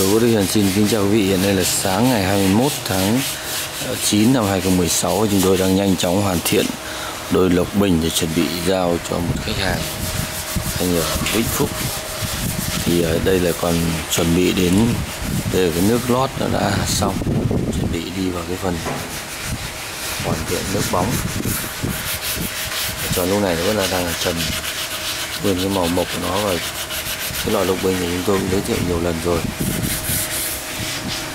Đỗ Đức Hiền xin kính chào quý vị. Hiện nay là sáng ngày 21 tháng ờ, 9 năm 2016. Chúng tôi đang nhanh chóng hoàn thiện đôi lộc bình để chuẩn bị giao cho một khách hàng anh ở Vĩnh Phúc. Thì ở đây là còn chuẩn bị đến đây là cái nước lót nó đã xong, chuẩn bị đi vào cái phần hoàn thiện nước bóng. Cho lúc này nó vẫn là đang trần nguyên cái màu mộc của nó và cái lò lục bình thì chúng tôi cũng giới thiệu nhiều lần rồi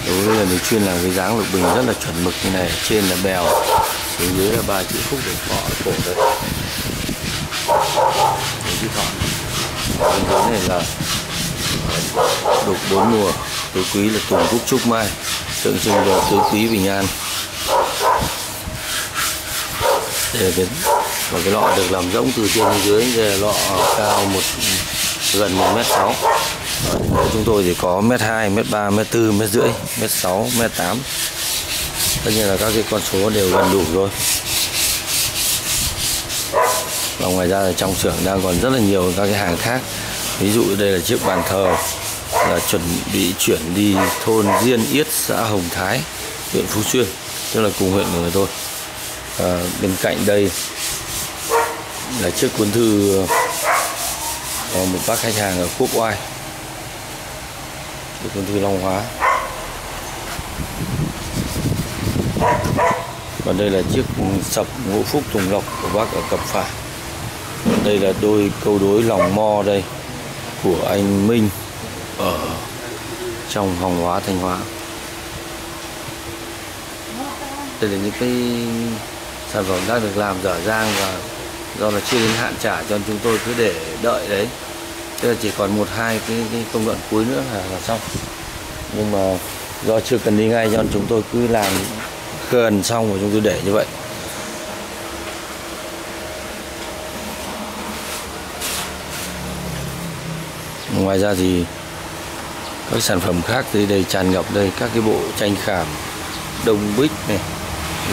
đối với là mình chuyên làm cái dáng lục bình rất là chuẩn mực như này, trên là bèo xuống dưới là ba chữ phúc để họ cổ đấy. Cái chữ thọ. Bên dưới này là đục bốn mùa, tứ quý là tùng phúc trúc mai, tượng trưng cho tứ quý bình an. Đây là cái và cái lọ được làm rỗng từ trên xuống dưới là lọ cao một, gần một mét sáu chúng tôi thì có mét hai mét ba mét tư mét rưỡi mét sáu mét tám. Tất nhiên là các cái con số đều gần đủ rồi. Và ngoài ra là trong xưởng đang còn rất là nhiều các cái hàng khác. Ví dụ đây là chiếc bàn thờ là chuẩn bị chuyển đi thôn Diên Yết xã Hồng Thái huyện Phú Xuyên tức là cùng huyện người tôi. À, bên cạnh đây là chiếc cuốn thư có một bác khách hàng ở Quốc Oai của công ty Long Hóa. Và đây là chiếc sập ngũ phúc thùng lộc của bác ở Cẩm Phả. Đây là đôi câu đối lòng mo đây của anh Minh ở trong Hồng Hóa, Thanh Hóa. Đây là những cái sản phẩm đang được làm dở dang và do là chưa đến hạn trả cho chúng tôi, cứ để đợi đấy tức là chỉ còn một hai cái, cái công đoạn cuối nữa là, là xong. Nhưng mà do chưa cần đi ngay cho nên chúng tôi cứ làm gần xong rồi chúng tôi để như vậy. Ngoài ra thì các sản phẩm khác thì đây tràn ngập đây các cái bộ tranh khảm đông bích này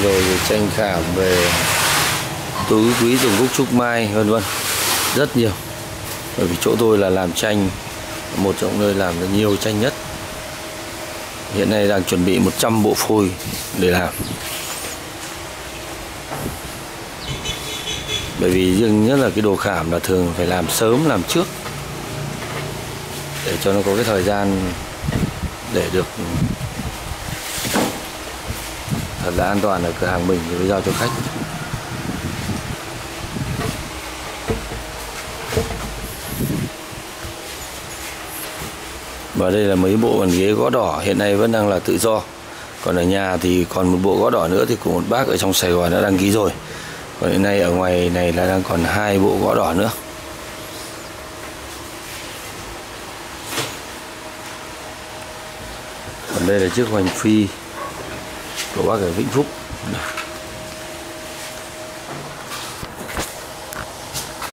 rồi tranh khảm về túi quý dùng gốc trúc mai vân vân. Rất nhiều bởi vì chỗ tôi là làm tranh một trong nơi làm được nhiều tranh nhất. Hiện nay đang chuẩn bị 100 bộ phôi để làm. Bởi vì riêng nhất là cái đồ khảm là thường phải làm sớm, làm trước. Để cho nó có cái thời gian để được, thật là an toàn ở cửa hàng mình rồi giao cho khách. Và đây là mấy bộ bàn ghế gõ đỏ, hiện nay vẫn đang là tự do. Còn ở nhà thì còn một bộ gõ đỏ nữa thì của một bác ở trong Sài Gòn đã đăng ký rồi. Còn hiện nay ở ngoài này là đang còn hai bộ gõ đỏ nữa. Còn đây là chiếc hoành phi của bác ở Vĩnh Phúc.